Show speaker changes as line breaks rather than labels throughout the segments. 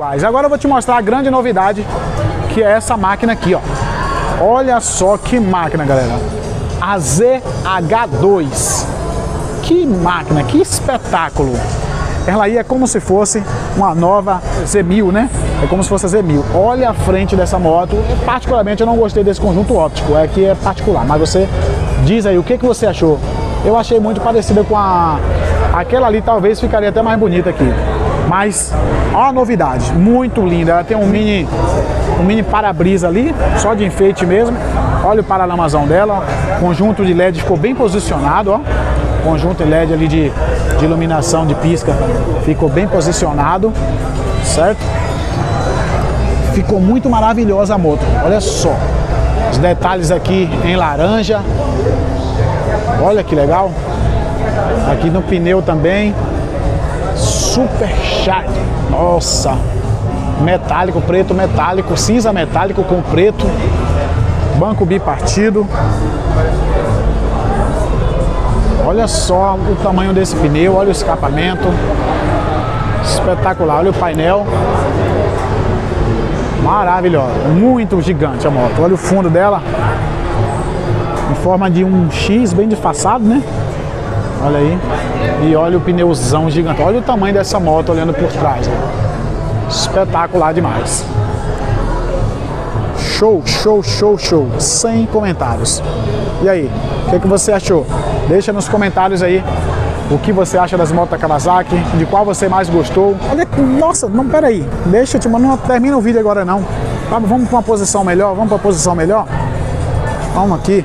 Agora eu vou te mostrar a grande novidade, que é essa máquina aqui, ó. Olha só que máquina, galera. A ZH2. Que máquina, que espetáculo. Ela aí é como se fosse uma nova Z1000, né? É como se fosse a Z1000. Olha a frente dessa moto. Particularmente eu não gostei desse conjunto óptico, é que é particular. Mas você diz aí, o que, que você achou? Eu achei muito parecida com a... Aquela ali talvez ficaria até mais bonita aqui. Mas, ó a novidade, muito linda. Ela tem um mini, um mini para-brisa ali, só de enfeite mesmo. Olha o paralamazão dela, conjunto de LED ficou bem posicionado, ó. Conjunto de LED ali de, de iluminação de pisca ficou bem posicionado, certo? Ficou muito maravilhosa a moto, olha só. Os detalhes aqui em laranja. Olha que legal. Aqui no pneu também, super chat. Nossa, metálico, preto metálico, cinza metálico com preto, banco bipartido. Olha só o tamanho desse pneu, olha o escapamento. Espetacular, olha o painel. Maravilhosa, muito gigante a moto. Olha o fundo dela. Em forma de um X bem disfarçado, né? Olha aí. E olha o pneuzão gigante. Olha o tamanho dessa moto olhando por trás. Espetacular demais. Show, show, show, show. Sem comentários. E aí, o que, que você achou? Deixa nos comentários aí o que você acha das motos da Kawasaki, de qual você mais gostou. Olha, nossa, não, peraí. Deixa eu te mandar, não termina o vídeo agora não. Vamos, vamos para uma posição melhor, vamos para uma posição melhor? Vamos aqui.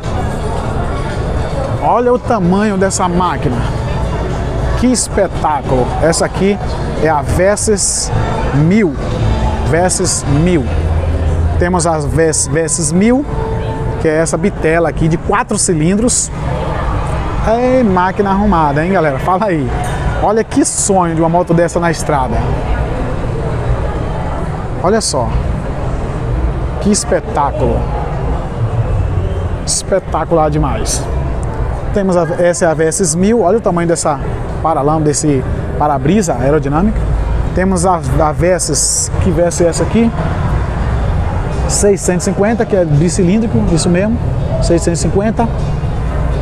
Olha o tamanho dessa máquina. Que espetáculo. Essa aqui é a Versys 1000. Versys 1000. Temos a Versys 1000, que é essa bitela aqui de quatro cilindros. É máquina arrumada, hein, galera? Fala aí. Olha que sonho de uma moto dessa na estrada. Olha só. Que espetáculo. Espetacular demais. Temos a, essa é a VS 1000, olha o tamanho dessa paralama, desse para-brisa aerodinâmica. Temos a, a VS, que VS é essa aqui? 650, que é bicilíndrico, isso mesmo, 650.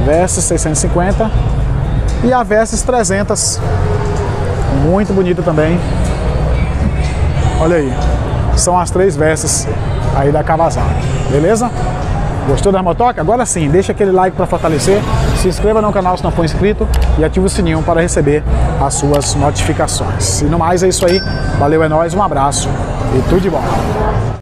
VS 650. E a VS 300, muito bonita também. Olha aí, são as três Versas aí da Kawasaki, beleza? Gostou da motoca? Agora sim, deixa aquele like para fortalecer, se inscreva no canal se não for inscrito e ative o sininho para receber as suas notificações. E no mais é isso aí, valeu, é nóis, um abraço e tudo de bom.